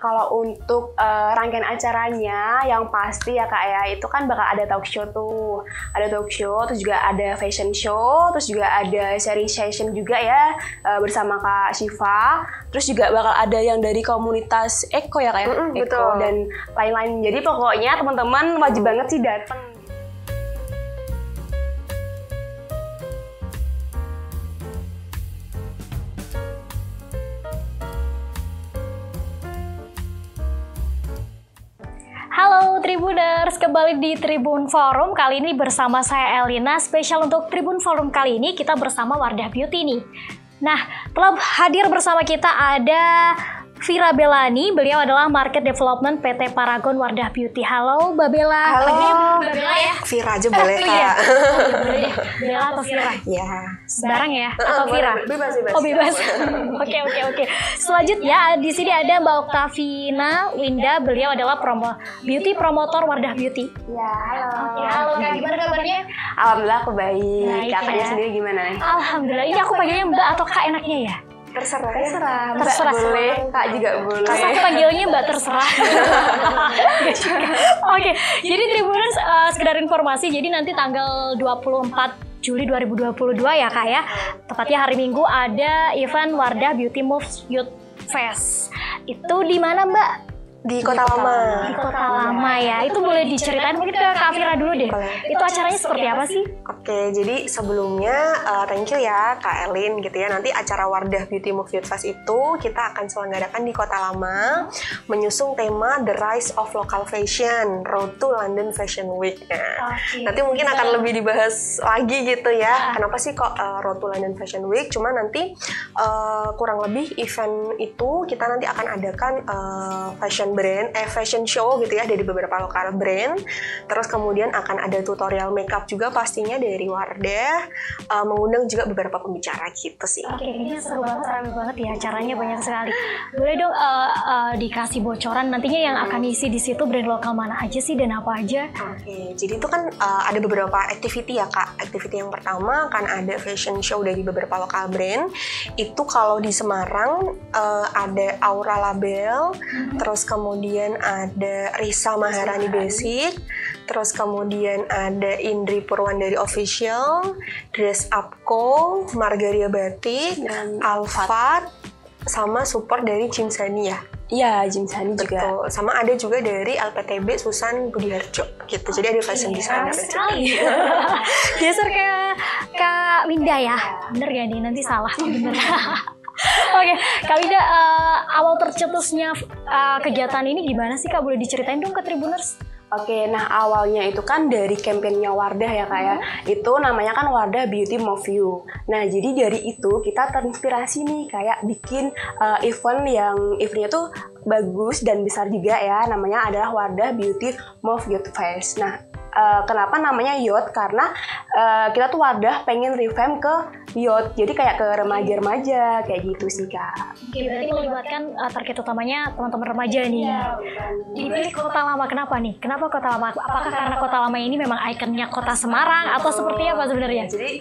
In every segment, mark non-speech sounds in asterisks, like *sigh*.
Kalau untuk uh, rangkaian acaranya yang pasti ya kak ya itu kan bakal ada talk show tuh, ada talk show, terus juga ada fashion show, terus juga ada sharing session juga ya uh, bersama kak Shiva, terus juga bakal ada yang dari komunitas Eko ya kak ya, Mm-mm, Eko betul. dan lain-lain. Jadi pokoknya teman-teman wajib banget sih datang. Tribuners, kembali di Tribun Forum. Kali ini bersama saya Elina. Spesial untuk Tribun Forum kali ini kita bersama Wardah Beauty nih. Nah, telah hadir bersama kita ada Vira Belani. Beliau adalah Market Development PT Paragon Wardah Beauty. Halo, Mbak Bella. Halo. Mbak Bella ya. Vira aja boleh iya. kak. Boleh deh. Bella atau Vira? Ya. Sembarang ya? Atau Vira? bebas, bebas. Oh bebas. *laughs* Oke oke oke. Selanjutnya di sini ada Mbak Oktavina Winda. Beliau adalah promo beauty promotor Wardah Beauty. Ya, halo. Oke, halo Kak, gimana kabarnya? Alhamdulillah aku baik. Baik, Kakaknya ya. sendiri gimana nih? Alhamdulillah. Ini aku panggilnya Mbak atau Kak enaknya ya? Terserah. Terserah, Mbak Terserah. boleh, Kak juga boleh. Terus aku panggilnya Mbak terserah. *laughs* Oke, jadi Tribuners eh, sekedar informasi. Jadi nanti tanggal 24 Juli 2022 ya kak ya. Tepatnya hari Minggu ada event Wardah Beauty Moves Youth Fest. Itu di mana Mbak? Di Kota Lama. Di Kota Lama ya. Itu boleh diceritain mungkin ke Kak Fira dulu deh. Boleh. Itu acaranya seperti apa sih? Oke, jadi sebelumnya uh, thank you ya Kak Elin gitu ya. Nanti acara Wardah Beauty Move Youth Fest itu kita akan selenggarakan di Kota Lama menyusung tema The Rise of Local Fashion, Road to London Fashion Week. Nah, Oke. nanti mungkin akan lebih dibahas lagi gitu ya. Kenapa sih kok uh, Road to London Fashion Week? Cuma nanti uh, kurang lebih event itu kita nanti akan adakan uh, fashion brand, eh fashion show gitu ya dari beberapa lokal brand. Terus kemudian akan ada tutorial makeup juga pastinya dari Wardah, uh, mengundang juga beberapa pembicara gitu sih. Oke, ini seru banget, rame banget ya. Acaranya banyak sekali. Boleh dong eh, eh, dikasih bocoran nantinya yang akan isi di situ brand lokal mana aja sih dan apa aja? Oke, jadi itu kan uh, ada beberapa activity ya kak. Activity yang pertama kan ada fashion show dari beberapa lokal brand. Itu kalau di Semarang uh, ada Aura Label, terus kemudian ada Risa Maharani Basic, terus kemudian ada Indri Purwandari Official, Dress Up Co, Margaria Batik, Dan Alfat, sama support dari Cimsani ya. Iya, Jim Sani juga. Betul. Sama ada juga dari LPTB Susan Budiharjo gitu. Jadi ada fashion designer. Keren sekali. *laughs* Geser ke Kak Winda ya. Bener gak nih? Nanti salah. Bener. Oke, Kak Winda, eh, awal tercetusnya eh, kegiatan ini gimana sih Kak? Boleh diceritain dong ke Tribuners? Oke, nah awalnya itu kan dari kampanyenya Wardah ya kak ya. Itu namanya kan Wardah Beauty Move You. Nah jadi dari itu kita terinspirasi nih kayak bikin uh, event yang eventnya tuh bagus dan besar juga ya. Namanya adalah Wardah Beauty Move Youth Fest. Nah uh, kenapa namanya Youth? Karena uh, kita tuh Wardah pengen revamp ke Youth. Jadi kayak ke remaja-remaja kayak gitu sih kak. Oke, berarti melibatkan eh, target utamanya teman-teman remaja nih. Dipilih kota lama kenapa nih? Kenapa kota lama? Apakah karena kota lama ini memang ikonnya kota Semarang atau seperti apa sebenarnya? Jadi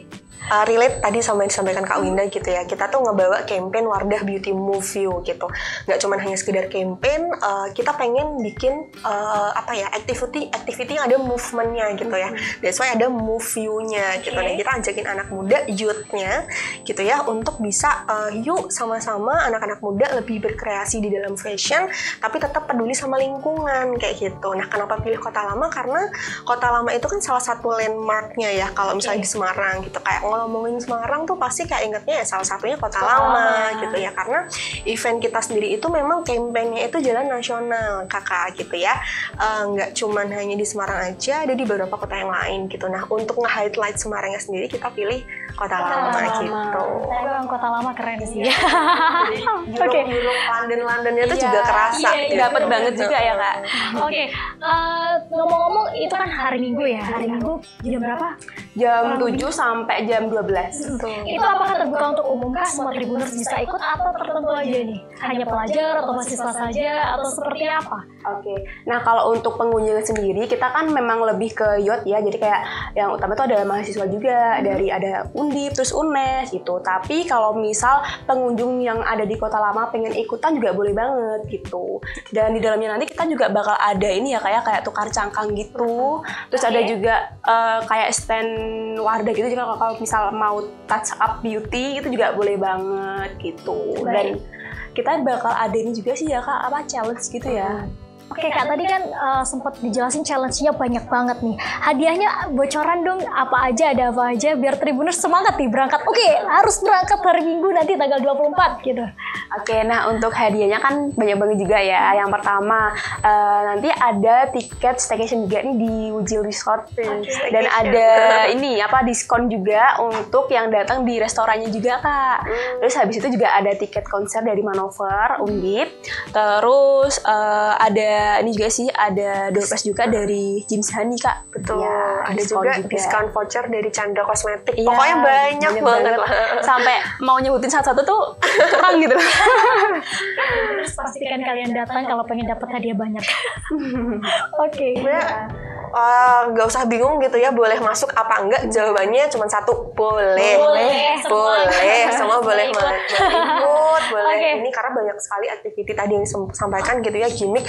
uh, relate tadi sama yang disampaikan Kak Winda gitu ya. Kita tuh ngebawa campaign Wardah Beauty Move You gitu. Nggak cuma hanya sekedar campaign, uh, kita pengen bikin uh, apa ya activity activity yang ada movementnya gitu ya. That's why ada move you-nya gitu. Nah, kita ajakin anak muda youth-nya gitu ya untuk bisa uh, yuk sama-sama anak-anak muda lebih berkreasi di dalam fashion tapi tetap peduli sama lingkungan kayak gitu. Nah, kenapa pilih Kota Lama? Karena Kota Lama itu kan salah satu landmarknya ya kalau misalnya di Semarang gitu. Kayak ngomongin Semarang tuh pasti kayak ingetnya ya salah satunya Kota, Kota Lama, Lama. gitu ya. Karena event kita sendiri itu memang kampanye itu jalan nasional kakak gitu ya. Eh, nggak cuman hanya di Semarang aja, ada di beberapa kota yang lain gitu. Nah, untuk nge-highlight Semarangnya sendiri kita pilih Kota, Lama, Lama. gitu. Tapi memang kota lama keren sih. *laughs* Europe, Oke. Europe, London, Londonnya tuh Iya, juga kerasa. iya, gitu. Dapat banget juga ya kak. *laughs* Oke, eh, ngomong-ngomong itu kan hari Minggu ya. Hari Minggu jam berapa? Jam 7 sampai jam 12. Itu apakah terbuka untuk umum kah? Semua tribuners bisa ikut atau tertentu aja nih? Hanya pelajar atau mahasiswa saja atau seperti apa? Oke, nah kalau untuk pengunjung sendiri kita kan memang lebih ke yacht ya, jadi kayak yang utama itu ada mahasiswa juga dari ada Undip, terus UNES gitu. Tapi kalau misal pengunjung yang ada di kota lama pengen ikutan juga boleh banget gitu. Dan di dalamnya nanti kita juga bakal ada ini ya kayak kayak tukar cangkang gitu. Terus ada juga uh, kayak stand Wardah gitu juga kalau misal mau touch up beauty itu juga boleh banget gitu. Dan kita bakal ada ini juga sih ya kak apa challenge gitu ya. Oke kak, tadi kan uh, sempat dijelasin challenge-nya banyak banget nih. Hadiahnya bocoran dong, apa aja, ada apa aja, biar Tribuners semangat nih berangkat. Oke, harus berangkat hari Minggu nanti tanggal 24 gitu. Oke, nah untuk hadiahnya kan banyak banget juga ya. Yang pertama, uh, nanti ada tiket staycation juga nih di Wujil Resort. Okay. Dan ada ini apa diskon juga untuk yang datang di restorannya juga kak. Hmm. Terus habis itu juga ada tiket konser dari Manover, Undip. Terus uh, ada ini juga sih ada door prize juga dari Jim Hani kak. Betul. Ya, ada juga, juga diskon voucher dari Chandra Kosmetik. Ya, Pokoknya banyak, banyak banget lah. *laughs* Sampai mau nyebutin satu-satu tuh kurang gitu. Pastikan kalian datang kalau pengen dapat hadiah banyak. *laughs* Oke. okay. Ya nggak uh, usah bingung gitu ya boleh masuk apa enggak jawabannya cuma satu boleh. Boleh boleh semua, boleh ikut boleh okay. ini karena banyak sekali aktiviti tadi yang sampaikan gitu ya gimmick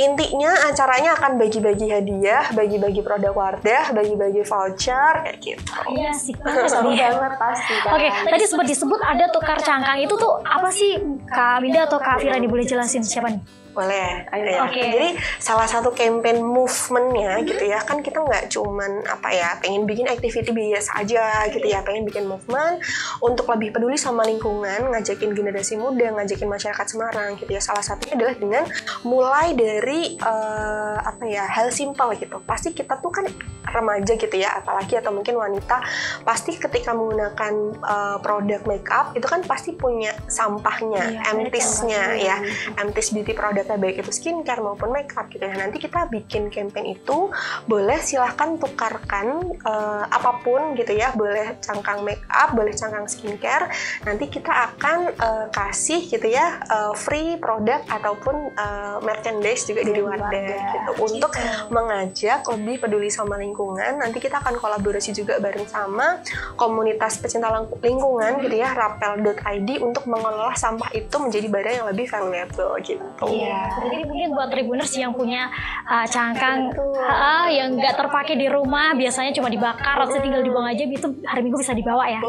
intinya acaranya akan bagi-bagi hadiah bagi-bagi produk Wardah bagi-bagi voucher kayak gitu. Iya sih seru banget pasti kan. oke okay, tadi sempat disebut ada tukar cangkang. Itu tuh apa sih Kak Winda atau Kak Fira? Boleh jelasin siapa nih boleh. Ya. Okay. Jadi salah satu campaign movementnya hmm. gitu ya kan kita nggak cuman apa ya pengen bikin activity biasa aja gitu ya pengen bikin movement untuk lebih peduli sama lingkungan ngajakin generasi muda ngajakin masyarakat Semarang gitu ya salah satunya adalah dengan mulai dari uh, apa ya hal simple gitu pasti kita tuh kan remaja gitu ya apalagi atau mungkin wanita pasti ketika menggunakan uh, produk makeup itu kan pasti punya sampahnya iya, emptisnya ya emptis beauty produknya baik itu skincare maupun makeup gitu ya. Nanti kita bikin campaign itu boleh silahkan tukarkan uh, apa pun gitu ya boleh cangkang makeup boleh cangkang skincare nanti kita akan uh, kasih gitu ya uh, free produk ataupun uh, merchandise juga dari Wadah gitu. Untuk mengajak lebih peduli sama lingkungan lingkungan nanti kita akan kolaborasi juga bareng sama komunitas pecinta lingkungan gitu ya rapel.id untuk mengelola sampah itu menjadi barang yang lebih valuable gitu. Iya. Jadi mungkin buat tribuners yang punya uh, cangkang uh, yang nggak terpakai di rumah biasanya cuma dibakar atau tinggal dibuang aja itu hari Minggu bisa dibawa ya.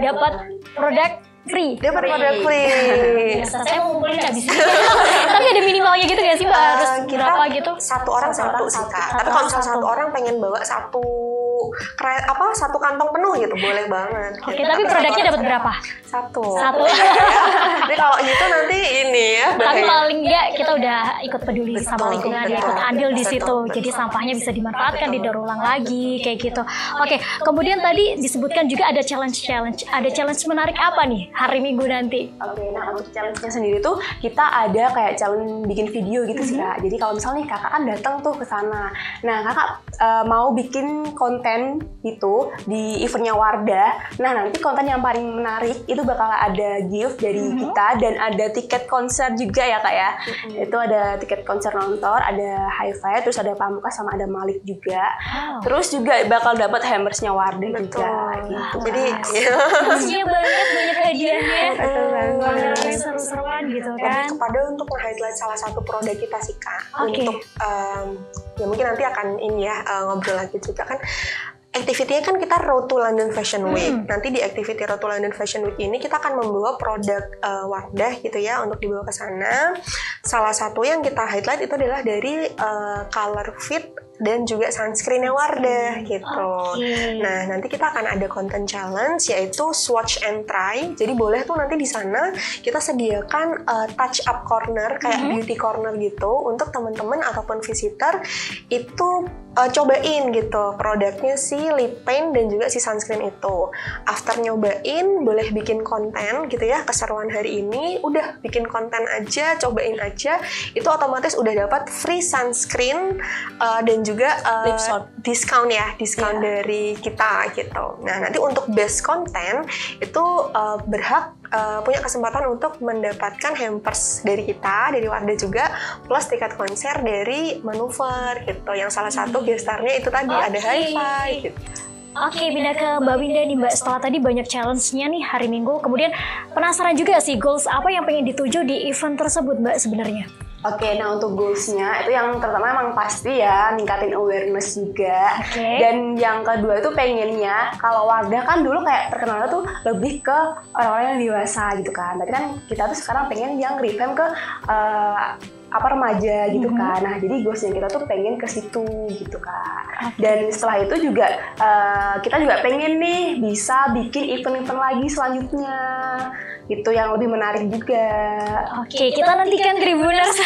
Dapat produk free. Dia free. produk free. Biasa saya mau ngumpulin nggak bisa. Tapi ada minimalnya gitu nggak sih mbak? Harus kita berapa gitu? Satu orang satu, satu sih kak. Tapi kalau misalnya satu orang pengen bawa satu apa satu kantong penuh gitu boleh banget. Oke, okay, tapi produknya dapat berapa? Satu. Satu. *laughs* Jadi kalau gitu nanti ini ya. Tapi paling enggak kita udah ikut peduli betul, sama lingkungan, betul, ikut andil di situ. Betul, Jadi sampahnya bisa dimanfaatkan, didaur ulang lagi kayak gitu. Oke, okay, kemudian tadi disebutkan juga ada challenge-challenge. Ada challenge menarik apa nih hari Minggu nanti? Oke, okay, nah untuk challenge-nya sendiri tuh kita ada kayak challenge bikin video gitu mm -hmm. sih Kak. Jadi kalau misalnya nih Kakak kan datang tuh ke sana. Nah, Kakak uh, mau bikin konten itu di eventnya Wardah. Nah, nanti konten yang paling menarik itu bakal ada gift dari mm -hmm. kita dan ada tiket konser juga ya kak ya. Mm -hmm. Itu ada tiket konser nonton, ada high five, terus ada Pamukas sama ada Malik juga. Wow. Terus juga bakal dapat hammersnya Wardah Betul. juga. Gitu. Jadi ya. banyak banyak hadiahnya. Betul banget. Seru-seruan gitu kan. kepada untuk highlight salah satu produk kita sih kak. Okay. Untuk um, ya mungkin nanti akan ini ya uh, ngobrol lagi juga kan activity-nya kan kita Road to London Fashion Week. Hmm. Nanti di activity Road to London Fashion Week ini kita akan membawa produk uh, Wardah gitu ya untuk dibawa ke sana. Salah satu yang kita highlight itu adalah dari uh, color fit dan juga sunscreennya Wardah gitu. Okay. Nah nanti kita akan ada konten challenge yaitu swatch and try. Jadi boleh tuh nanti di sana kita sediakan uh, touch up corner kayak mm -hmm. beauty corner gitu untuk teman-teman ataupun visitor itu uh, cobain gitu produknya si lip paint dan juga si sunscreen itu. After nyobain boleh bikin konten gitu ya keseruan hari ini udah bikin konten aja cobain aja itu otomatis udah dapat free sunscreen uh, dan juga uh, diskon ya diskon yeah. dari kita gitu. Nah nanti untuk best konten itu uh, berhak uh, punya kesempatan untuk mendapatkan hampers dari kita, dari Wardah juga, plus tiket konser dari Manuver gitu. Yang salah satu hmm. gestarnya itu tadi okay. ada hi-fi gitu. Oke, pindah ke Mbak Winda nih Mbak. Setelah tadi banyak challenge-nya nih hari Minggu, kemudian penasaran juga sih goals apa yang pengen dituju di event tersebut Mbak sebenarnya? Oke, nah untuk goalsnya itu yang pertama emang pasti ya ningkatin awareness juga. Oke. Dan yang kedua itu pengennya kalau Wardah kan dulu kayak terkenalnya tuh lebih ke orang-orang yang dewasa gitu kan. Tapi kan kita tuh sekarang pengen yang revamp ke eh, apa remaja gitu kan. Nah jadi goalsnya kita tuh pengen ke situ gitu kan. Dan setelah itu juga eh, kita juga pengen nih bisa bikin event-event lagi selanjutnya gitu yang lebih menarik juga. Oke, kita nantikan Tribuners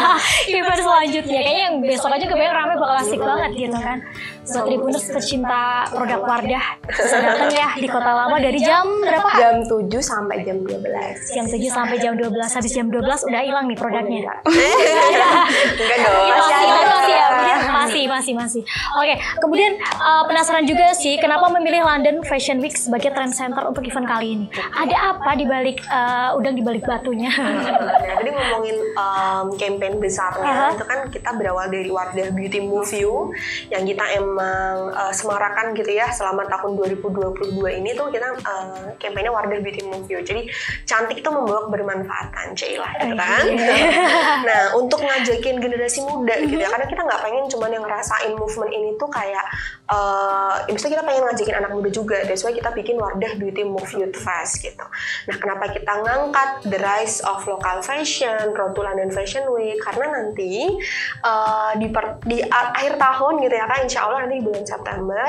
*laughs* event selanjutnya. Kayaknya yang besok aja kebayang rame bakal asik banget gitu kan. So, Tribuners pecinta produk Wardah bisa datang ya di Kota Lama dari jam berapa? Jam 7 sampai jam 12. Jam 7 sampai jam 12. Habis jam 12 udah hilang nih produknya. Enggak dong. Masih, masih. Oke, kemudian uh, penasaran juga sih kenapa memilih London Fashion Week sebagai trend center untuk event kali ini? Ada apa di balik uh, udang di balik batunya? Nah, tadi ngomongin um, campaign besarnya, Aha. itu kan kita berawal dari Wardah Beauty Move You yang kita emang uh, semarakan gitu ya selama tahun 2022 ini tuh kita uh, campaignnya Wardah Beauty Move You. Jadi cantik tuh membawa kebermanfaatan, Cailah gitu kan. nah, untuk ngajakin generasi muda gitu ya, karena kita nggak pengen cuman yang ngerasain movement ini tuh kayak uh, ya misalnya kita pengen ngajakin anak muda juga, that's why kita bikin Wardah Beauty Move Youth Fest gitu. Nah, kenapa kita ngangkat the rise of local fashion, Road to London Fashion Week? Karena nanti uh, di, per- di akhir tahun gitu ya kan, insya Allah nanti di bulan September,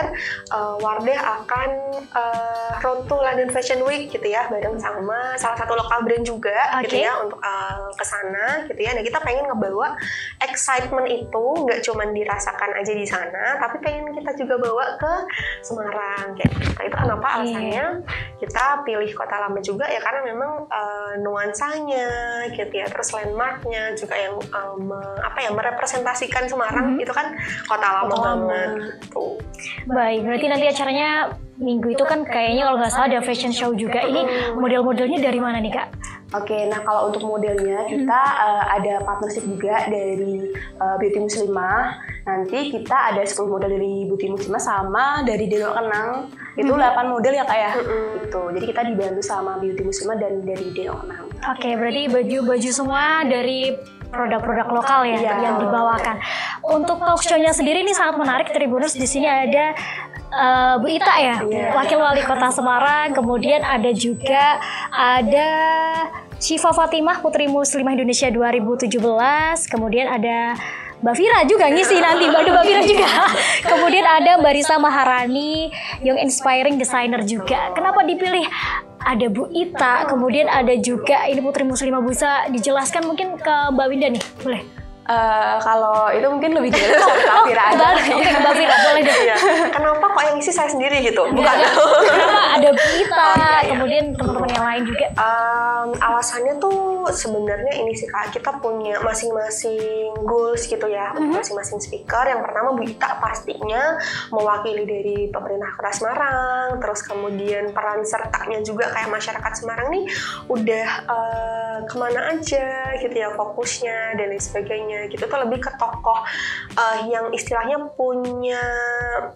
uh, Wardah akan uh, Road to London Fashion Week gitu ya, bareng sama salah satu lokal brand juga gitu Oke. ya untuk uh, ke sana gitu ya. Nah kita pengen ngebawa excitement itu nggak cuman dirasakan aja di sana, tapi pengen kita juga bawa ke Semarang kayak gitu. Itu kenapa Oke. alasannya kita pilih kota lama juga ya karena memang uh, nuansanya gitu ya, terus landmarknya juga yang um, apa ya merepresentasikan Semarang itu kan kota lama Kota lama. banget tuh. Baik, berarti nanti acaranya minggu itu kan kayaknya kalau nggak salah ada fashion show juga. Ini model-modelnya dari mana nih kak? Oke, nah kalau untuk modelnya kita eh, ada partnership juga dari eh, Beauty Muslimah. Nanti kita ada 10 model dari Beauty Muslimah sama dari Deno Kenang. Itu 8 model ya kayak Itu. Jadi kita dibantu sama Beauty Muslimah dan dari Deno Kenang. Oke, berarti baju-baju semua dari produk-produk lokal ya Iya. yang dibawakan. Untuk talk show-nya sendiri ini sangat menarik Tribuners. Di sini ada eh, Bu Ita ya, Iya. Wakil Wali Kota Semarang. Kemudian ada juga ada Syifa Fatimah Putri Muslimah Indonesia 2017. Kemudian ada Mbak Fira juga ngisi nanti, Mbak Mbak Fira juga. *laughs* Kemudian ada Mbak Risa Maharani, yang inspiring designer juga. Kenapa dipilih ada Bu Ita, kemudian ada juga ini Putri Muslimah bisa dijelaskan mungkin ke Mbak Winda nih, boleh? Eh, kalau itu mungkin lebih jelas *laughs* sama Kak Fira aja. Oke ke Mbak Fira, boleh deh. Iya. Kenapa kok yang isi saya sendiri gitu? Bukan. Kenapa ada Bu Ita, Oh, iya, iya. kemudian teman-teman yang lain juga. Um, alasannya tuh sebenarnya ini sih kak kita punya masing-masing goals gitu ya untuk masing-masing speaker. Yang pertama Bu Ita pastinya mewakili dari pemerintah Kota Semarang, terus kemudian peran sertanya juga kayak masyarakat Semarang nih udah uh, ke mana aja gitu ya fokusnya dan lain sebagainya gitu. Tuh lebih ke tokoh uh, yang istilahnya punya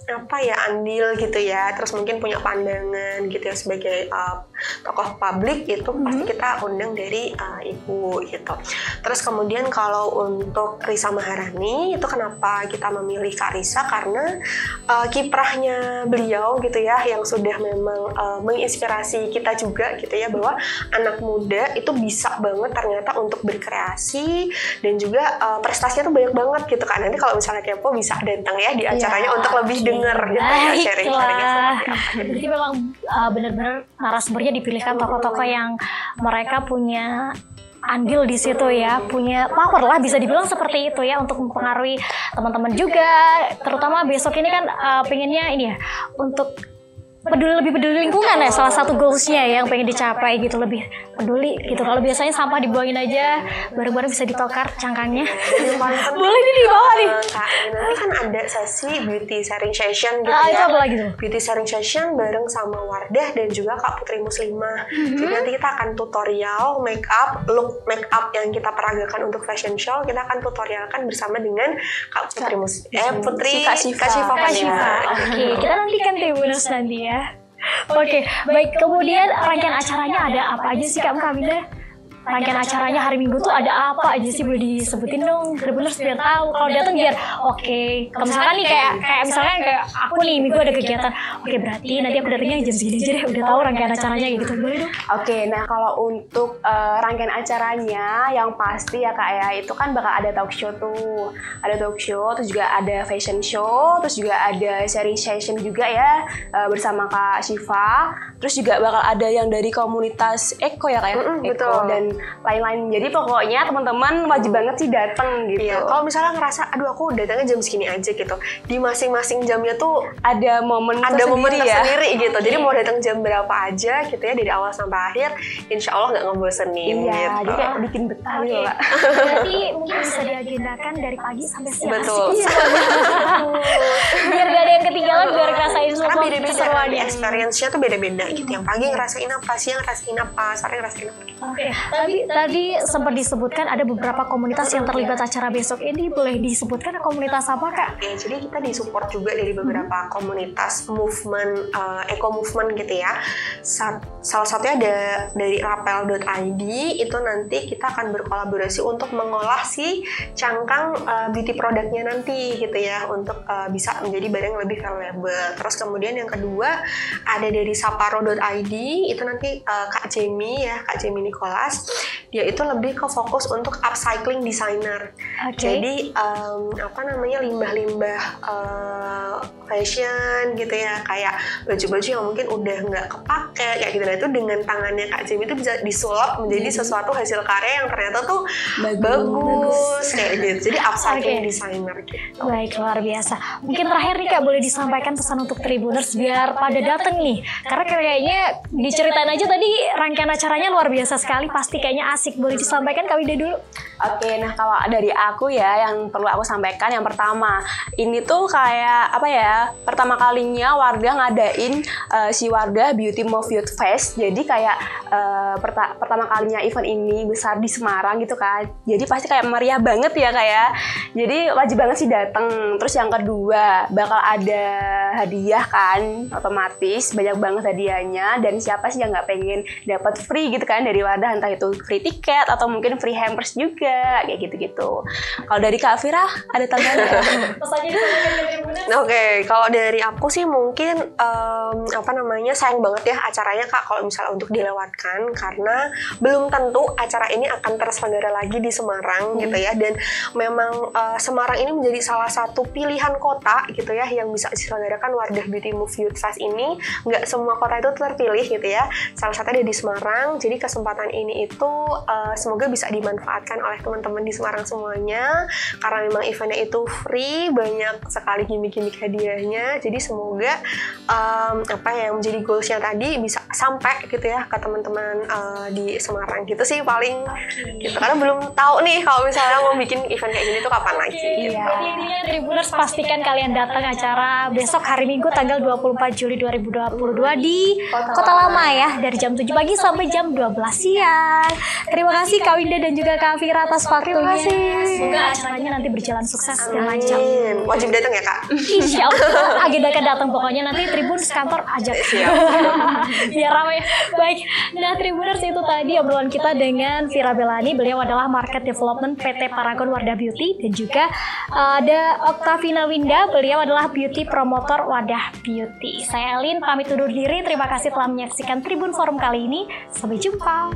apa ya andil gitu ya, terus mungkin punya pandangan gitu ya sebagai uh, tokoh publik itu pasti kita undang dari uh, ibu gitu. Terus kemudian kalau untuk Risa Maharani itu kenapa kita memilih Kak Risa? Karena uh, kiprahnya beliau gitu ya yang sudah memang uh, menginspirasi kita juga gitu ya bahwa anak muda itu bisa banget ternyata untuk berkreasi dan juga uh, prestasinya tuh banyak banget gitu kan. Nanti kalau misalnya kepo bisa datang ya di acaranya Ya, untuk lebih denger gitu ya sharing-sharingnya Baiklah. seperti apa. Berarti memang uh, benar-benar narasumbernya dipilihkan tokoh-tokoh yang mereka punya andil di situ ya, punya power lah bisa dibilang seperti itu ya untuk mempengaruhi teman-teman juga. Terutama besok ini kan uh, pengennya ini ya untuk peduli lebih peduli lingkungan ya salah satu goalsnya ya yang pengen dicapai gitu lebih peduli gitu kalau biasanya sampah dibuangin aja baru-baru bisa ditokar cangkangnya boleh nih di bawah nih Eh, Kak, nanti kan ada sesi beauty sharing session gitu ah, ya. itu apa lagi tuh Beauty sharing session bareng sama Wardah dan juga Kak Putri Muslimah. Mhm. Jadi nanti kita akan tutorial make up, look make up yang kita peragakan untuk fashion show, kita akan tutorialkan bersama dengan Kak Putri Mus eh Putri Kak. Syifa Kak. Syifa. Oke, kita nantikan Tribuners nanti ya. Oke, baik. Kemudian rangkaian acaranya ada apa aja sih Kak Kaminda? Rangkaian acaranya hari Minggu tuh ada apa aja sih? Boleh disebutin dong Tribuners biar tahu. Kalau datang biar oke. Kalau misalkan nih kayak kayak misalkan kayak aku nih minggu ada kegiatan. Oke berarti nanti aku datangnya jam segini aja deh udah tahu rangkaian acaranya kayak gitu. Boleh dong? Oke, nah kalau untuk eh, rangkaian acaranya yang pasti ya kak ya itu kan bakal ada talk show tuh, ada talk show, terus juga ada fashion show, terus juga ada sharing session juga ya eh, bersama kak Syifa, terus juga bakal ada yang dari komunitas Eko ya kak ya, Mm-mm, Eko betul. dan lain-lain. Jadi pokoknya teman-teman wajib banget sih datang gitu. Iya, kalau misalnya ngerasa, aduh aku datangnya jam segini aja gitu. Di masing-masing jamnya tuh ada momen ada momen tersendiri ya. tersendiri gitu. Jadi mau datang jam berapa aja gitu ya dari awal sampai akhir, insya Allah nggak ngebosenin Iya, gitu. jadi kayak bikin betah gitu Oke. kak. *laughs* Berarti mungkin bisa diagendakan dari pagi sampai siang. Betul. Asik ya. biar gak ada yang ketinggalan, biar ngerasain Karena semua beda-beda keseruannya. kan, experience-nya tuh beda-beda gitu. Yang pagi ngerasain apa, siang ngerasain apa, sore ngerasain apa. Oke, tadi tadi sempat disebutkan ada beberapa komunitas yang terlibat acara besok ini. Boleh disebutkan komunitas apa kak? Oke, jadi kita disupport juga dari beberapa komunitas movement, eh, eco movement gitu ya. Sa- salah satunya ada dari rapel.id, itu nanti kita akan berkolaborasi untuk mengolah si cangkang eh, beauty produknya nanti gitu ya, untuk eh, bisa menjadi barang yang lebih valuable. Terus kemudian yang kedua ada dari saparo.id, itu nanti eh, Kak Jamie ya, Kak Jamie Nicholas, dia itu lebih ke fokus untuk upcycling designer. Oke. Jadi em, apa namanya limbah-limbah eh, fashion gitu ya kayak baju-baju yang mungkin udah nggak kepake kayak gitu nah itu dengan tangannya Kak Jim itu bisa disulap menjadi sesuatu hasil karya yang ternyata tuh Bagus. bagus, kayak gitu jadi upcycling Oke. designer gitu. Baik, luar biasa. Mungkin terakhir nih Kak, boleh disampaikan pesan untuk Tribuners biar pada dateng nih. Karena kayaknya diceritain aja tadi rangkaian acaranya luar biasa sekali, pasti kayaknya asik. Boleh disampaikan Kak Wida dulu? Oke, nah kalau dari aku ya yang perlu aku sampaikan yang pertama, ini tuh kayak apa ya? Pertama kalinya Wardah ngadain eh, si Wardah Beauty Move Youth Fest. Jadi kayak eh, perta- pertama kalinya event ini besar di Semarang gitu kan. Jadi pasti kayak meriah banget ya kayak. Jadi wajib banget sih datang. Terus yang kedua, bakal ada hadiah kan, otomatis banyak banget hadiahnya dan siapa sih yang nggak pengen dapat free gitu kan dari Wardah entah itu free tiket atau mungkin free hampers juga kayak gitu-gitu. Kalau dari Kak Fira ada tambahan? Pesannya disampaikan ke Tribuners. Nah, Oke, kalau dari aku sih mungkin em, apa namanya sayang banget ya acaranya kak kalau misalnya untuk dilewatkan karena belum tentu acara ini akan terselenggara lagi di Semarang gitu ya dan memang eh, Semarang ini menjadi salah satu pilihan kota gitu ya yang bisa diselenggarakan Wardah Beauty Move Youth Fest ini. Nggak semua kota itu terpilih gitu ya. Salah satunya ada di Semarang. Jadi kesempatan ini itu eh, semoga bisa dimanfaatkan oleh teman-teman di Semarang semuanya. Karena memang eventnya itu free banyak sekali gimmick-gimmick hadiahnya. Jadi semoga em, apa ya, yang menjadi goalsnya tadi bisa sampai gitu ya ke teman-teman eh, di Semarang. Gitu sih paling. Gitu karena belum tahu nih kalau misalnya mau bikin event kayak gini tuh kapan lagi gitu. Iya. Intinya Tribuners pastikan kalian datang acara besok hari Minggu tanggal 24 Juli 2022 di Kota Lama ya dari jam 7 pagi sampai jam 12 siang. Terima kasih Kak Winda dan juga Kak Fira atas waktunya. Semoga acaranya nanti berjalan sukses dan lancar. Amin. wajib datang ya kak *laughs* Insya Allah agendakan datang pokoknya nanti Tribun kantor ajak *laughs* biar ramai baik nah Tribuners itu tadi obrolan kita dengan Vira Belani beliau adalah Market Development PT Paragon Wardah Beauty dan juga uh, ada Oktavina Winda. Beliau adalah Beauty Promotor Wadah Beauty. Saya Elin pamit undur diri. Terima kasih telah menyaksikan Tribun Forum kali ini. Sampai jumpa